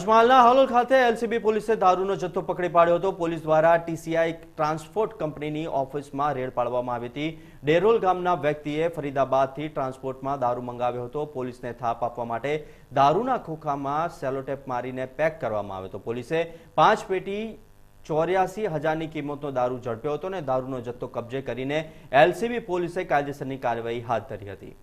પંચમહાલના હાલોલ ખાતે એલસીબી પોલીસે દારૂનો જથ્થો પકડી પાડ્યો હતો. પોલીસ દ્વારા ટીસીઆઈ ટ્રાન્સપોર્ટ કંપનીની ઓફિસમાં રેડ પાડવામાં આવી હતી. ડેરોલ ગામના વ્યક્તિએ ફરીદાબાદથી ટ્રાન્સપોર્ટમાં દારૂ મંગાવ્યો હતો. પોલીસને થાપ આપવા માટે દારૂના ખોખામાં સેલોટેપ મારીને પેક કરવામાં આવ્યો હતો. પોલીસે પાંચ પેટી ચોર્યાસી હજારની કિંમતનો દારૂ ઝડપ્યો હતો અને દારૂનો જથ્થો કબજે કરીને એલસીબી પોલીસે કાયદેસરની કાર્યવાહી હાથ ધરી હતી.